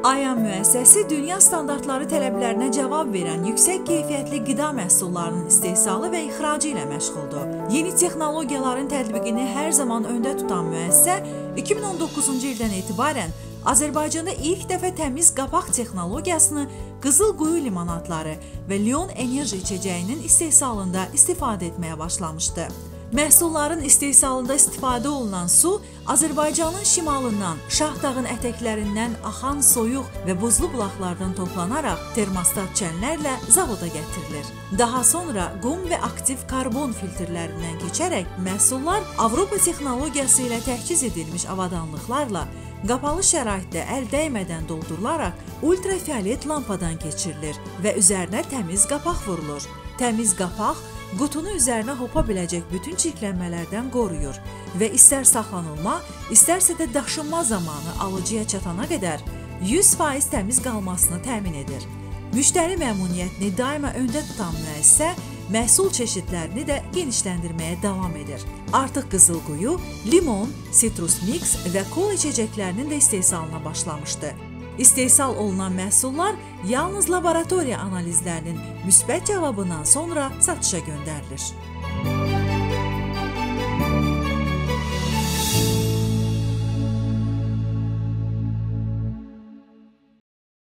AYAN müəssisəsi dünya standartları tələblərinə cavab verən yüksək keyfiyyətli qida məhsullarının istehsalı və ixracı ilə məşğuldur. Yeni texnologiyaların tətbiqini hər zaman öndə tutan müəssisə 2019-cu ildən etibarən Azərbaycanda ilk dəfə təmiz qapaq texnologiyasını Qızıl Quyu limonadları və Lion enerji içəcəyinin istehsalında istifadə etməyə başlamışdı. Məhsulların istehsalında istifadə olunan su Azərbaycanın şimalından, Şahdağın ətəklərindən axan soyuq və buzlu bulaqlardan toplanaraq termostat çənlərlə zavoda gətirilir. Daha sonra qum və aktiv karbon filtrlərindən keçərək məhsullar Avropa texnologiyası ilə təchiz edilmiş avadanlıqlarla qapalı şəraitdə əl dəymədən doldurularaq ultrafiolet lampadan keçirilir və üzərinə təmiz qapaq vurulur. Təmiz qapaq qutunu üzərinə hopa biləcək bütün çirklənmələrdən qoruyur və istər saxlanılma, istərsə də daşınma zamanı alıcıya çatana qədər 100% təmiz qalmasını təmin edir. Müştəri məmnuniyyətini daima öndə tutan müəssisə məhsul çeşidlərini də genişləndirməyə davam edir. Artıq qızılquyu, limon, sitrus mix və kol içəcəklərinin də istehsalına başlamışdı. İstehsal olunan məhsullar yalnız laboratoriya analizlərinin müsbət cavabından sonra satışa göndərilir.